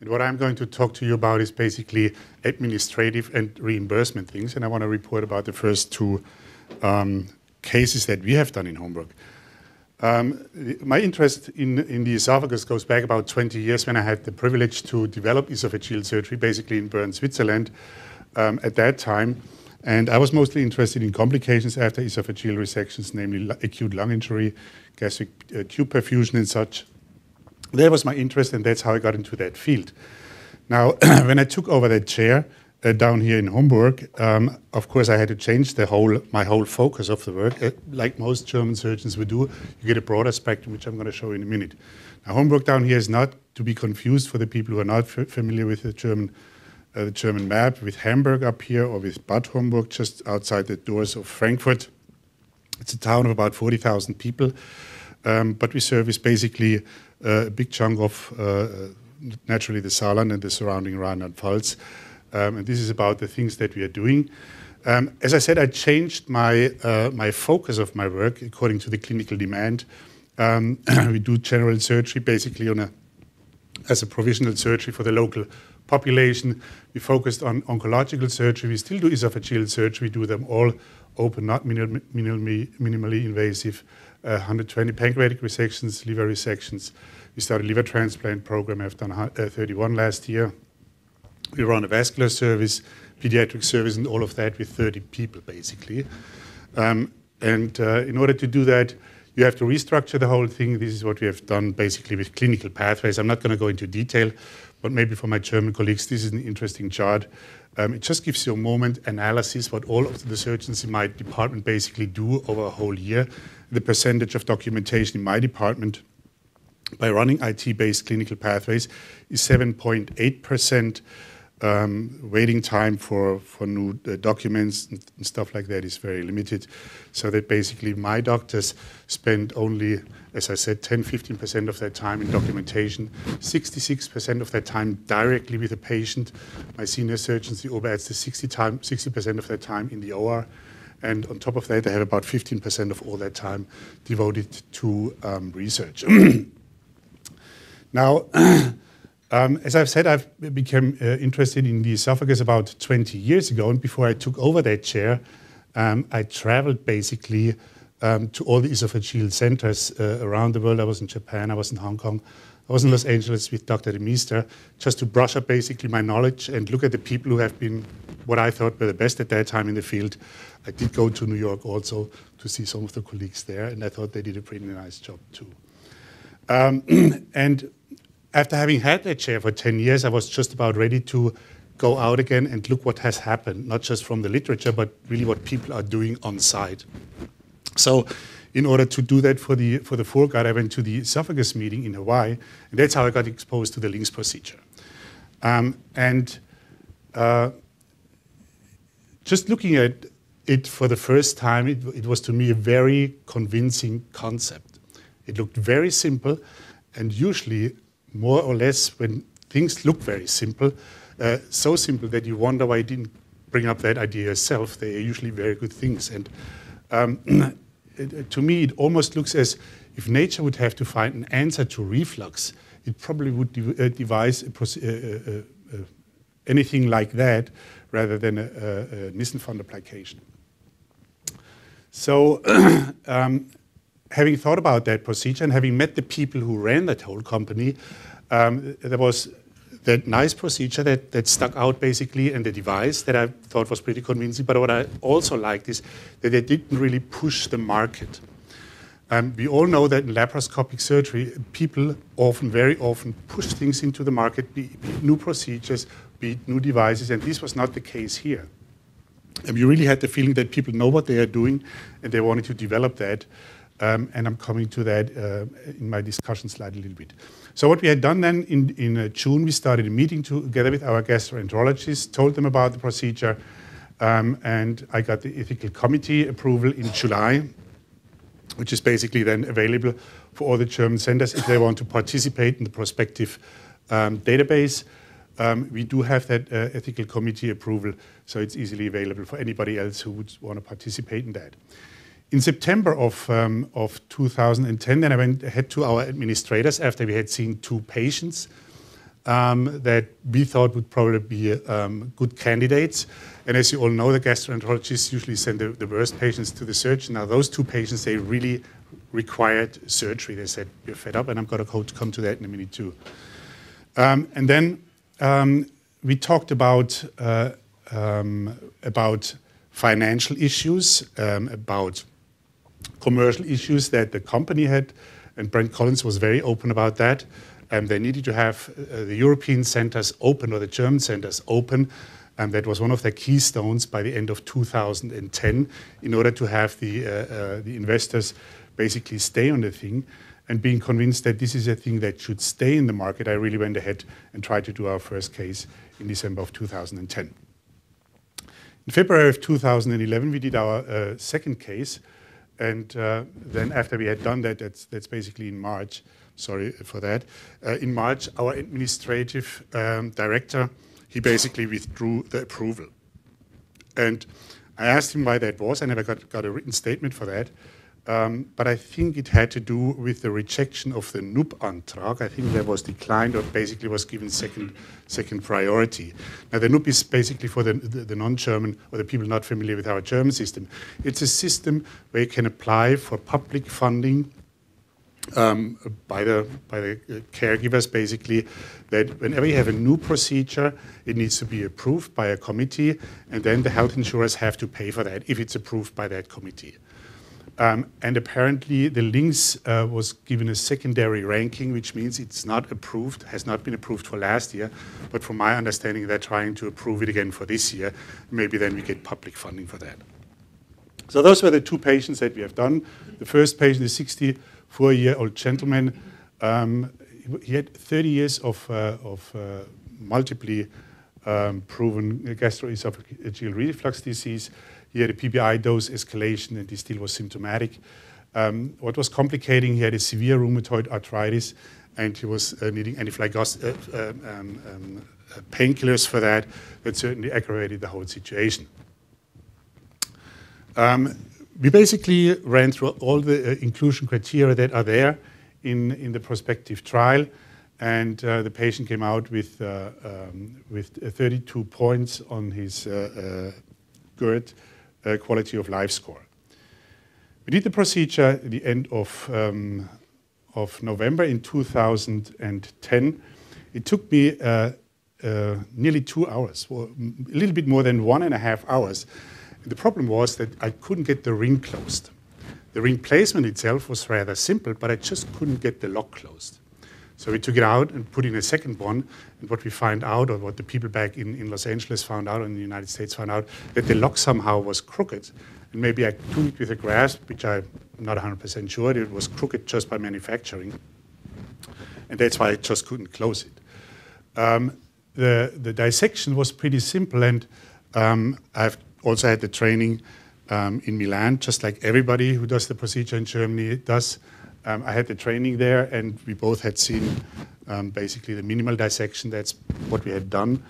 And what I'm going to talk to you about is basically administrative and reimbursement things. And I want to report about the first two um, cases that we have done in Homburg. Um, my interest in, in the esophagus goes back about 20 years when I had the privilege to develop esophageal surgery, basically in Bern, Switzerland, um, at that time. And I was mostly interested in complications after esophageal resections, namely acute lung injury, gastric uh, tube perfusion, and such. That was my interest, and that's how I got into that field. Now, when I took over that chair, uh, down here in Homburg, um, of course, I had to change the whole my whole focus of the work. Uh, like most German surgeons would do, you get a broader spectrum, which I'm going to show in a minute. Now, Homburg down here is not to be confused for the people who are not familiar with the German uh, the German map with Hamburg up here or with Bad Homburg just outside the doors of Frankfurt. It's a town of about 40,000 people, um, but we service basically a big chunk of uh, naturally the Saarland and the surrounding Rheinland-Pfalz. Um, and this is about the things that we are doing. Um, as I said, I changed my, uh, my focus of my work according to the clinical demand. Um, we do general surgery basically on a, as a provisional surgery for the local population. We focused on oncological surgery. We still do esophageal surgery. We do them all open, not minimally, minimally invasive. Uh, 120 pancreatic resections, liver resections. We started a liver transplant program. I've done uh, 31 last year. We run a vascular service, pediatric service, and all of that with 30 people, basically. Um, and uh, in order to do that, you have to restructure the whole thing. This is what we have done basically with clinical pathways. I'm not going to go into detail, but maybe for my German colleagues, this is an interesting chart. Um, it just gives you a moment analysis what all of the surgeons in my department basically do over a whole year. The percentage of documentation in my department by running IT-based clinical pathways is 7.8 percent. Um, waiting time for, for new uh, documents and, and, stuff like that is very limited. So that basically my doctors spend only, as I said, 10, 15% of their time in documentation, 66% of their time directly with the patient. My senior surgeons, the the 60 time, 60% of their time in the OR. And on top of that, they have about 15% of all their time devoted to um, research. now, Um, as I've said, I've become uh, interested in the esophagus about 20 years ago, and before I took over that chair, um, I traveled basically um, to all the esophageal centers uh, around the world. I was in Japan, I was in Hong Kong, I was in Los Angeles with Dr. DeMeester, just to brush up basically my knowledge and look at the people who have been what I thought were the best at that time in the field. I did go to New York also to see some of the colleagues there, and I thought they did a pretty nice job too. Um, and after having had that chair for 10 years, I was just about ready to go out again and look what has happened, not just from the literature, but really what people are doing on site. So in order to do that for the, for the foregut, I went to the esophagus meeting in Hawaii, and that's how I got exposed to the LINX procedure. Um, and uh, just looking at it for the first time, it, it was to me a very convincing concept. It looked very simple, and usually more or less when things look very simple, uh, so simple that you wonder why you didn't bring up that idea yourself. They are usually very good things. And um, to me, it almost looks as if nature would have to find an answer to reflux, it probably would de uh, devise a, uh, uh, anything like that rather than a, a, a application. So um, having thought about that procedure and having met the people who ran that whole company, um, there was that nice procedure that, that stuck out basically and the device that I thought was pretty convincing. But what I also liked is that they didn't really push the market. Um, we all know that in laparoscopic surgery, people often, very often, push things into the market, be, be new procedures, be new devices, and this was not the case here. And we really had the feeling that people know what they are doing and they wanted to develop that. Um, and I'm coming to that uh, in my discussion slide a little bit. So what we had done then in, in uh, June, we started a meeting together with our gastroenterologists, told them about the procedure, um, and I got the ethical committee approval in July, which is basically then available for all the German centers if they want to participate in the prospective um, database. Um, we do have that uh, ethical committee approval, so it's easily available for anybody else who would want to participate in that. In September of, um, of 2010, then I went ahead to our administrators after we had seen two patients. um, that we thought would probably be um, good candidates. And as you all know, the gastroenterologists usually send the, the, worst patients to the surgeon. Now, those two patients, they really required surgery. They said, You're fed up, and I'm going to come to that in a minute, too. Um, and then um, we talked about, uh, um, about financial issues, about commercial issues that the company had, and Brent Collins was very open about that. Um, they needed to have uh, the European centers open or the German centers open. And that was one of their keystones by the end of 2010 in order to have the, uh, uh, the investors basically stay on the thing. And being convinced that this is a thing that should stay in the market, I really went ahead and tried to do our first case in December of 2010. In February of 2011, we did our uh, second case. And uh, then after we had done that, that's, that's basically in March, sorry for that. Uh, in March, our administrative um, director, he basically withdrew the approval. And I asked him why that was. I never got, got a written statement for that. Um, but I think it had to do with the rejection of the NUB-Antrag. I think that was declined or basically was given second, second priority. Now, the NUB is basically for the, the, the non-German or the people not familiar with our German system. It's a system where you can apply for public funding um, by the by the caregivers basically that whenever you have a new procedure, it needs to be approved by a committee, and then the health insurers have to pay for that if it's approved by that committee. Um, and apparently, the LINX uh, was given a secondary ranking, which means it's not approved, has not been approved for last year. But from my understanding, they're trying to approve it again for this year. Maybe then we get public funding for that. So those were the two patients that we have done. The first patient is 64-year-old gentleman. Um, he had 30 years of, uh, of uh, multiply um, proven gastroesophageal reflux disease. He had a PPI dose escalation and he still was symptomatic. Um, what was complicating, he had a severe rheumatoid arthritis and he was uh, needing anaphylaxis uh, uh, um, um, uh, painkillers for that. That certainly aggravated the whole situation. Um, we basically ran through all the uh, inclusion criteria that are there in, in the prospective trial, and uh, the patient came out with, um, with 32 points on his GERD uh, quality of life score. We did the procedure at the end of, um, of November in 2010. It took me uh, uh, nearly two hours, well, a little bit more than one and a half hours. The problem was that I couldn't get the ring closed. The ring placement itself was rather simple, but I just couldn't get the lock closed. So we took it out and put in a second one. And what we find out, or what the people back in, in Los Angeles found out, in the United States found out, that the lock somehow was crooked. And maybe I took it with a grasp, which I'm not 100% sure. It was crooked just by manufacturing. And that's why I just couldn't close it. Um, the, the dissection was pretty simple. And um, I've also had the training um, in Milan, just like everybody who does the procedure in Germany does. Um, I had the training there, and we both had seen um, basically the minimal dissection. That's what we had done.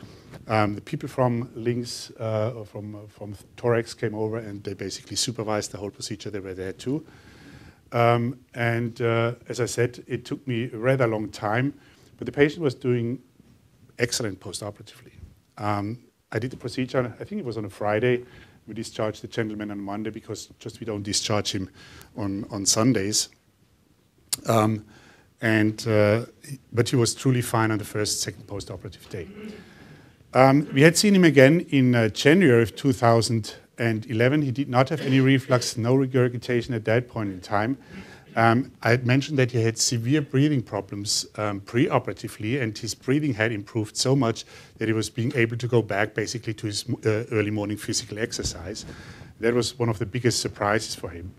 Um, the people from LINX, uh, from, uh, from Torax came over, and they basically supervised the whole procedure. They were there too. Um, and uh, as I said, it took me a rather long time, but the patient was doing excellent postoperatively. Um, I did the procedure, I think it was on a Friday. We discharged the gentleman on Monday because just we don't discharge him on, on Sundays. Um, and, uh, but he was truly fine on the first, second post-operative day. Um, we had seen him again in uh, January of 2011. He did not have any reflux, no regurgitation at that point in time. Um, I had mentioned that he had severe breathing problems um, pre-operatively, and his breathing had improved so much that he was being able to go back basically to his uh, early morning physical exercise. That was one of the biggest surprises for him.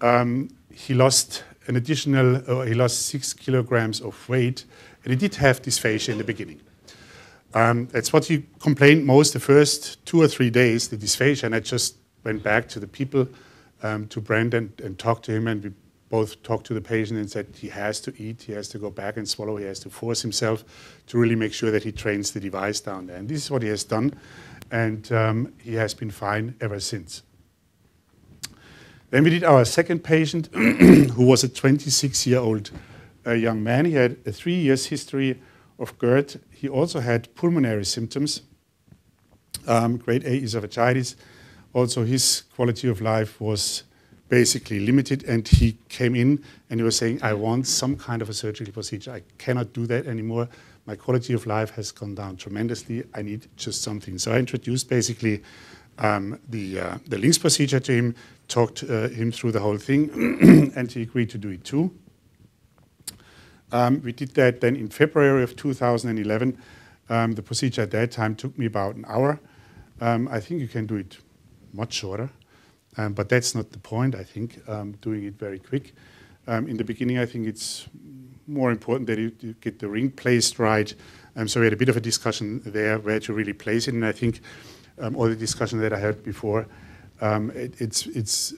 Um, he lost an additional, uh, he lost six kilograms of weight, and he did have dysphagia in the beginning. Um, that's what he complained most the first two or three days, the dysphagia, and I just went back to the people, um, to Brandon, and talked to him, and we both talked to the patient and said he has to eat, he has to go back and swallow, he has to force himself to really make sure that he trains the device down there. And this is what he has done, and um, he has been fine ever since. Then we did our second patient, who was a 26-year-old uh, young man. He had a three years history of GERD. He also had pulmonary symptoms, um, grade A esophagitis. Also, his quality of life was basically limited, and he came in and he was saying, I want some kind of a surgical procedure. I cannot do that anymore. My quality of life has gone down tremendously. I need just something. So I introduced basically um, the, uh, the LINX procedure to him, talked uh, him through the whole thing, and he agreed to do it too. Um, we did that then in February of 2011. Um, the procedure at that time took me about an hour. Um, I think you can do it much shorter, um, but that's not the point, I think, um, doing it very quick. In the beginning, I think it's more important that you, you get the ring placed right. so we had a bit of a discussion there where to really place it, and I think all the discussion that I had before, it, it's, it's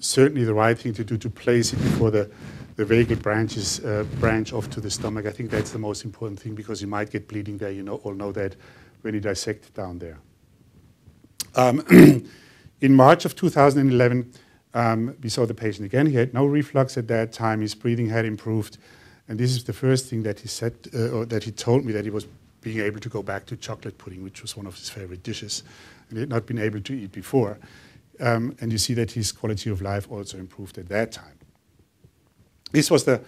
certainly the right thing to do to place it before the the vagal branches uh, branch off to the stomach. I think that's the most important thing because you might get bleeding there. You know, all know that when you dissect down there. Um, in March of 2011, um, we saw the patient again. He had no reflux at that time. His breathing had improved, and this is the first thing that he said, uh, or that he told me that he was being able to go back to chocolate pudding, which was one of his favorite dishes, and he had not been able to eat before. Um, and you see that his quality of life also improved at that time. This was the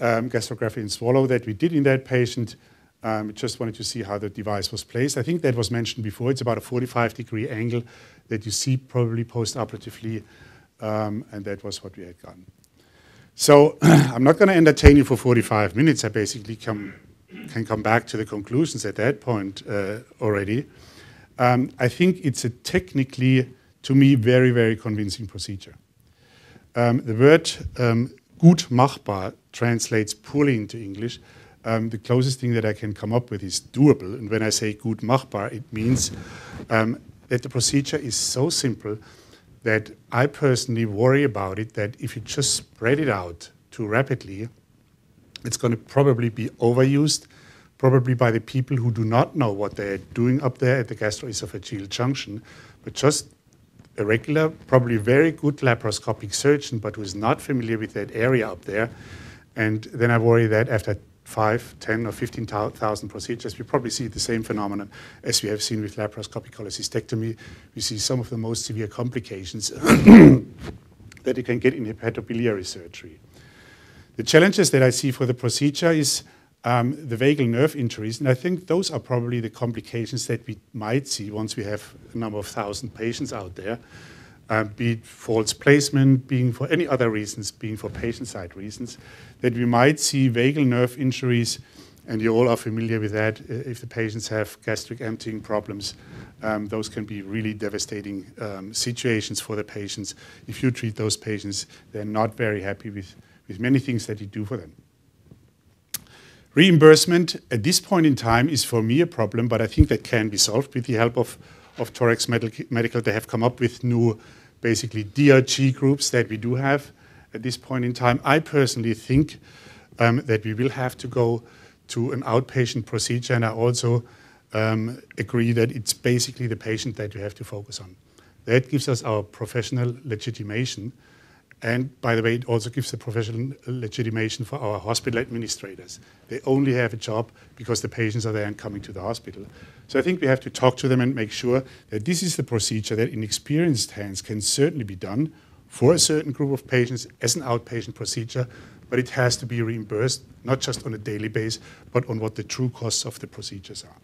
um, Gastrografin swallow that we did in that patient. Um, just wanted to see how the device was placed. I think that was mentioned before. It's about a 45 degree angle that you see probably post-operatively, um, and that was what we had gotten. So I'm not going to entertain you for 45 minutes. I basically come, can come back to the conclusions at that point uh, already. Um, I think it's a technically, to me, very, very convincing procedure. Um, the word um, gut machbar translates poorly into English. Um, the closest thing that I can come up with is doable. And when I say gut machbar, it means um, that the procedure is so simple that I personally worry about it that if you just spread it out too rapidly, it's going to probably be overused, probably by the people who do not know what they're doing up there at the gastroesophageal junction, but just a regular, probably very good laparoscopic surgeon, but who is not familiar with that area up there. And then I worry that after five, 10, or 15,000 procedures, we probably see the same phenomenon as we have seen with laparoscopic cholecystectomy. We see some of the most severe complications that you can get in hepatobiliary surgery. The challenges that I see for the procedure is um, the vagal nerve injuries. And I think those are probably the complications that we might see once we have a number of thousand patients out there, uh, be it false placement, being for any other reasons, being for patient side reasons, that we might see vagal nerve injuries. And you all are familiar with that. If the patients have gastric emptying problems, um, those can be really devastating um, situations for the patients. If you treat those patients, they're not very happy with, with many things that you do for them. Reimbursement at this point in time is for me a problem, but I think that can be solved with the help of, of Torax Medical. They have come up with new, basically, DRG groups that we do have at this point in time. I personally think um, that we will have to go to an outpatient procedure, and I also um, agree that it's basically the patient that you have to focus on. That gives us our professional legitimation and by the way, it also gives a professional legitimation for our hospital administrators. They only have a job because the patients are there and coming to the hospital. So I think we have to talk to them and make sure that this is the procedure that in experienced hands can certainly be done for a certain group of patients as an outpatient procedure, but it has to be reimbursed not just on a daily basis, but on what the true costs of the procedures are.